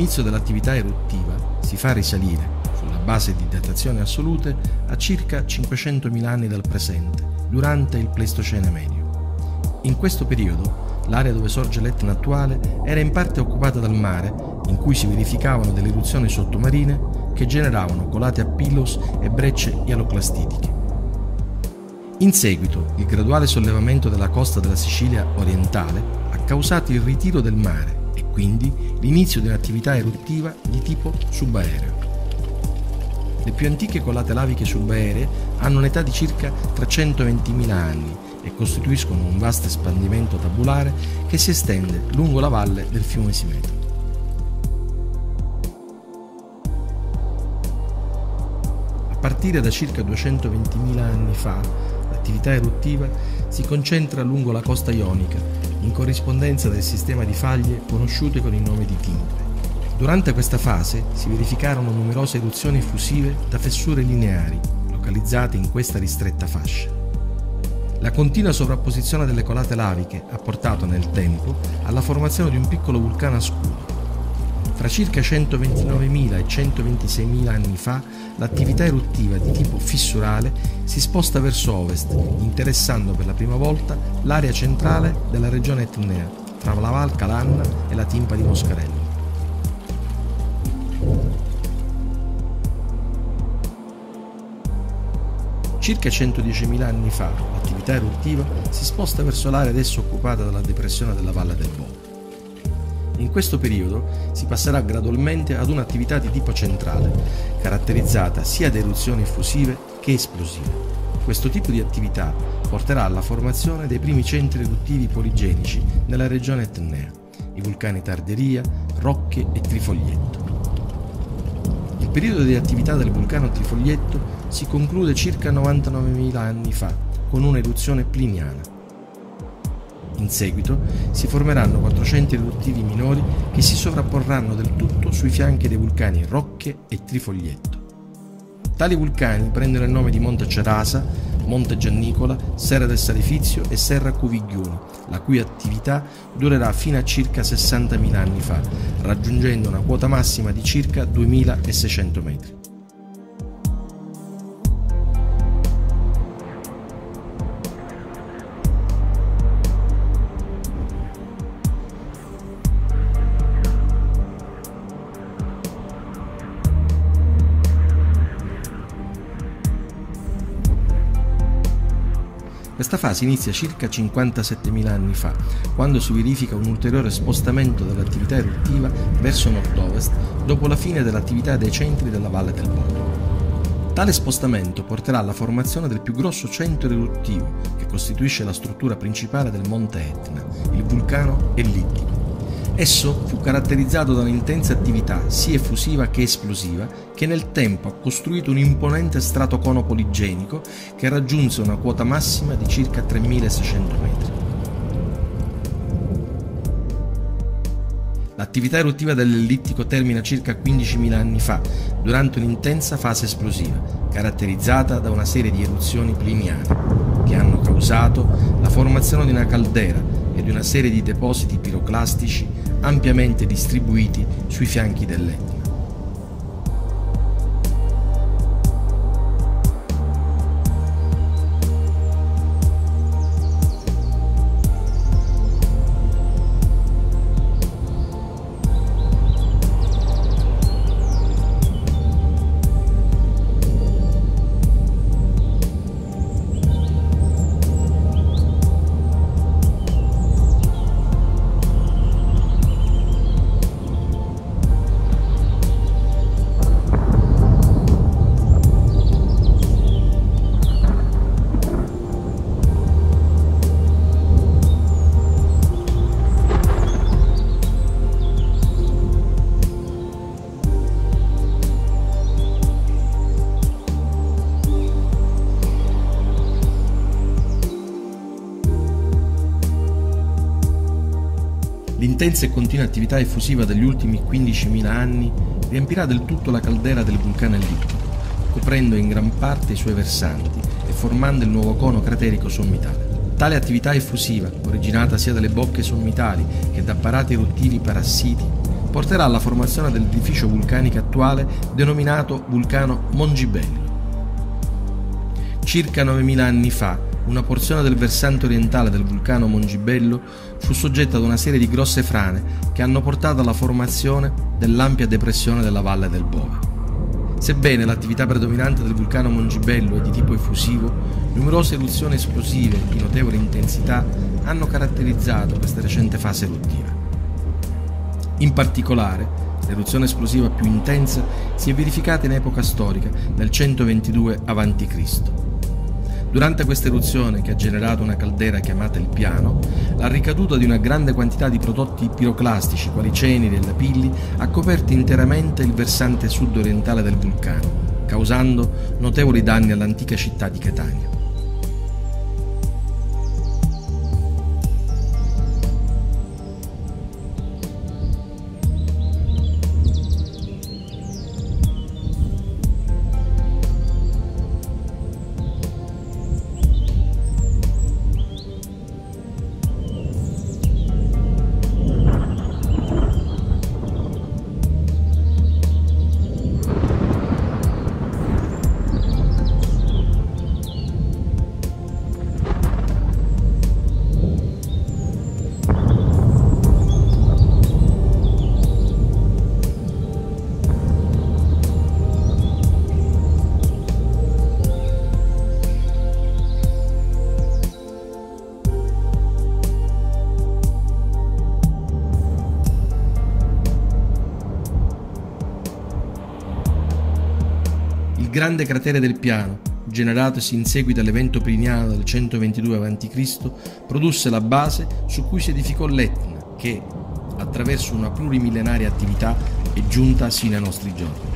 l'inizio dell'attività eruttiva si fa risalire, sulla base di datazioni assolute, a circa 500.000 anni dal presente, durante il Pleistocene medio. In questo periodo, l'area dove sorge l'Etna attuale era in parte occupata dal mare, in cui si verificavano delle eruzioni sottomarine che generavano colate a pilos e brecce ialoclastitiche. In seguito, il graduale sollevamento della costa della Sicilia orientale ha causato il ritiro del mare quindi l'inizio di un'attività eruttiva di tipo subaereo. Le più antiche colate laviche subaeree hanno un'età di circa 320.000 anni e costituiscono un vasto espandimento tabulare che si estende lungo la valle del fiume Simeto. A partire da circa 220.000 anni fa, l'attività eruttiva si concentra lungo la costa ionica in corrispondenza del sistema di faglie conosciute con il nome di timbre. Durante questa fase si verificarono numerose eruzioni fusive da fessure lineari, localizzate in questa ristretta fascia. La continua sovrapposizione delle colate laviche ha portato nel tempo alla formazione di un piccolo vulcano a scudo, fra circa 129.000 e 126.000 anni fa, l'attività eruttiva di tipo fissurale si sposta verso ovest, interessando per la prima volta l'area centrale della regione etnea, tra la Val Calanna e la Timpa di Moscarello. Circa 110.000 anni fa, l'attività eruttiva si sposta verso l'area adesso occupata dalla depressione della Valle del Bo. In questo periodo si passerà gradualmente ad un'attività di tipo centrale, caratterizzata sia da eruzioni fusive che esplosive. Questo tipo di attività porterà alla formazione dei primi centri eruttivi poligenici nella regione etnea, i vulcani Tarderia, Rocche e Trifoglietto. Il periodo di attività del vulcano Trifoglietto si conclude circa 99.000 anni fa con un'eruzione pliniana in seguito si formeranno quattro centri eruttivi minori che si sovrapporranno del tutto sui fianchi dei vulcani Rocche e Trifoglietto. Tali vulcani prendono il nome di Monte Cerasa, Monte Giannicola, Serra del Salifizio e Serra Cuviglioni, la cui attività durerà fino a circa 60.000 anni fa, raggiungendo una quota massima di circa 2.600 metri. Questa fase inizia circa 57.000 anni fa, quando si verifica un ulteriore spostamento dell'attività eruttiva verso nord-ovest dopo la fine dell'attività dei centri della Valle del Po. Tale spostamento porterà alla formazione del più grosso centro eruttivo che costituisce la struttura principale del monte Etna, il vulcano ellittico. Esso fu caratterizzato da un'intensa attività sia effusiva che esplosiva che nel tempo ha costruito un imponente strato cono poligenico che raggiunse una quota massima di circa 3600 metri. L'attività eruttiva dell'ellittico termina circa 15.000 anni fa, durante un'intensa fase esplosiva, caratterizzata da una serie di eruzioni pliniane, che hanno causato la formazione di una caldera e di una serie di depositi piroclastici ampiamente distribuiti sui fianchi dell'Etna. L'intensa e continua attività effusiva degli ultimi 15.000 anni riempirà del tutto la caldera del vulcano ellittico, coprendo in gran parte i suoi versanti e formando il nuovo cono craterico sommitale. Tale attività effusiva, originata sia dalle bocche sommitali che da apparati eruttivi parassiti, porterà alla formazione dell'edificio vulcanico attuale denominato vulcano Mongibello. Circa 9000 anni fa, una porzione del versante orientale del vulcano Mongibello fu soggetta ad una serie di grosse frane che hanno portato alla formazione dell'ampia depressione della valle del Bove. Sebbene l'attività predominante del vulcano Mongibello è di tipo effusivo, numerose eruzioni esplosive di notevole intensità hanno caratterizzato questa recente fase eruttiva. In particolare, l'eruzione esplosiva più intensa si è verificata in epoca storica, nel 122 a.C. Durante questa eruzione, che ha generato una caldera chiamata il piano, la ricaduta di una grande quantità di prodotti piroclastici, quali ceneri e lapilli, ha coperto interamente il versante sud-orientale del vulcano, causando notevoli danni all'antica città di Catania. Grande cratere del piano, generatosi in seguito all'evento piriniano del 122 a.C., produsse la base su cui si edificò l'Etna, che, attraverso una plurimillenaria attività, è giunta sino ai nostri giorni.